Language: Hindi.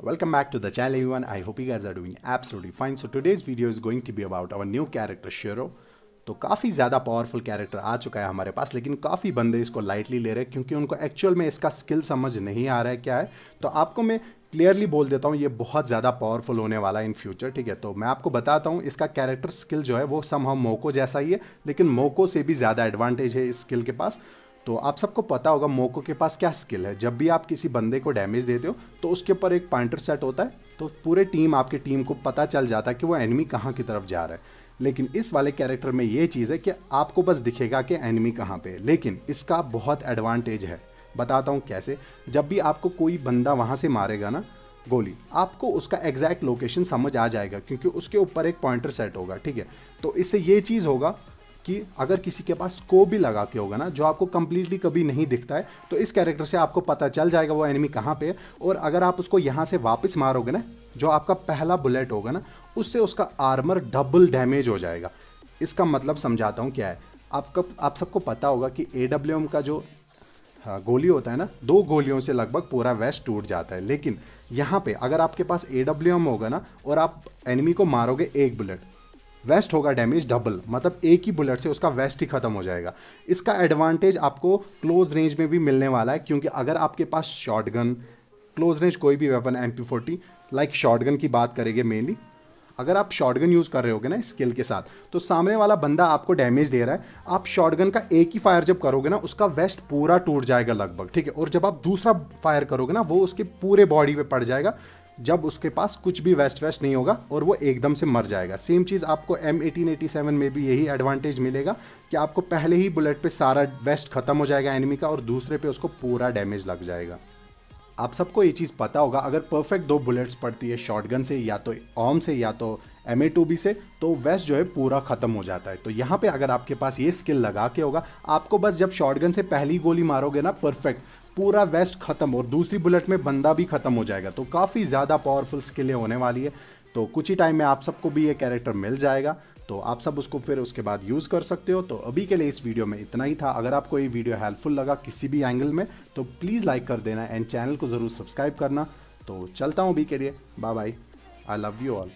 Welcome back to the channel, everyone. I hope you guys are doing absolutely fine. So today's video is going to be about our new character, Shiro. तो काफ़ी ज़्यादा पावरफुल कैरेक्टर आ चुका है हमारे पास, लेकिन काफ़ी बंदे इसको लाइटली ले रहे हैं, क्योंकि उनको एक्चुअल में इसका स्किल समझ नहीं आ रहा है क्या है तो आपको मैं क्लियरली बोल देता हूँ, ये बहुत ज़्यादा पावरफुल होने वाला है इन फ्यूचर ठीक है तो मैं आपको बताता हूँ, इसका कैरेक्टर स्किल जो है, वो सम मोको जैसा ही है, लेकिन मोको से भी ज़्यादा एडवांटेज है इस स्किल के पास तो आप सबको पता होगा मोको के पास क्या स्किल है। जब भी आप किसी बंदे को डैमेज देते हो तो उसके ऊपर एक पॉइंटर सेट होता है तो पूरे टीम आपकी टीम को पता चल जाता है कि वो एनिमी कहाँ की तरफ़ जा रहा है। लेकिन इस वाले कैरेक्टर में ये चीज़ है कि आपको बस दिखेगा कि एनिमी कहाँ पे लेकिन इसका बहुत एडवांटेज है। बताता हूँ कैसे। जब भी आपको कोई बंदा वहाँ से मारेगा ना, गोली, आपको उसका एग्जैक्ट लोकेशन समझ आ जाएगा, क्योंकि उसके ऊपर एक पॉइंटर सेट होगा, ठीक है? तो इससे ये चीज़ होगा कि अगर किसी के पास स्कोप भी लगा के होगा ना जो आपको कंप्लीटली कभी नहीं दिखता है तो इस कैरेक्टर से आपको पता चल जाएगा वो एनिमी कहाँ पे है। और अगर आप उसको यहाँ से वापस मारोगे ना जो आपका पहला बुलेट होगा ना उससे उसका आर्मर डबल डैमेज हो जाएगा। इसका मतलब समझाता हूँ क्या है। आपका आप सबको पता होगा कि एडब्ल्यूएम का जो हाँ, गोली होता है ना दो गोलियों से लगभग पूरा वेस्ट टूट जाता है। लेकिन यहाँ पे अगर आपके पास एडब्ल्यूएम होगा ना और आप एनिमी को मारोगे एक बुलेट वेस्ट होगा डैमेज डबल मतलब एक ही बुलेट से उसका वेस्ट ही खत्म हो जाएगा। इसका एडवांटेज आपको क्लोज रेंज में भी मिलने वाला है, क्योंकि अगर आपके पास शॉर्ट गन क्लोज रेंज कोई भी weapon M P forty like short gun की बात करेंगे मेनली अगर आप शॉटगन यूज़ कर रहे होगे ना स्किल के साथ तो सामने वाला बंदा आपको डैमेज दे रहा है। आप शॉटगन का एक ही फायर जब करोगे ना, उसका वेस्ट पूरा टूट जाएगा लगभग, ठीक है? और जब आप दूसरा फायर करोगे ना, वो उसके पूरे बॉडी पे पड़ जाएगा। जब उसके पास कुछ भी वेस्ट वेस्ट नहीं होगा और वो एकदम से मर जाएगा। सेम चीज़ आपको एम एटीन एटी सेवन में भी यही एडवांटेज मिलेगा कि आपको पहले ही बुलेट पे सारा वेस्ट खत्म हो जाएगा एनिमी का और दूसरे पे उसको पूरा डैमेज लग जाएगा। आप सबको ये चीज़ पता होगा, अगर परफेक्ट दो बुलेट्स पड़ती है शॉटगन से या तो ऑम से या तो एम ए टू बी से तो वेस्ट जो है पूरा ख़त्म हो जाता है। तो यहाँ पे अगर आपके पास ये स्किल लगा के होगा, आपको बस जब शॉटगन से पहली गोली मारोगे ना परफेक्ट पूरा वेस्ट खत्म और दूसरी बुलेट में बंदा भी खत्म हो जाएगा। तो काफ़ी ज़्यादा पावरफुल स्किलें होने वाली है। तो कुछ ही टाइम में आप सबको भी ये कैरेक्टर मिल जाएगा। तो आप सब उसको फिर उसके बाद यूज़ कर सकते हो। तो अभी के लिए इस वीडियो में इतना ही था। अगर आपको ये वीडियो हेल्पफुल लगा किसी भी एंगल में तो प्लीज़ लाइक कर देना एंड चैनल को ज़रूर सब्सक्राइब करना। तो चलता हूँ अभी के लिए। Bye bye I love you all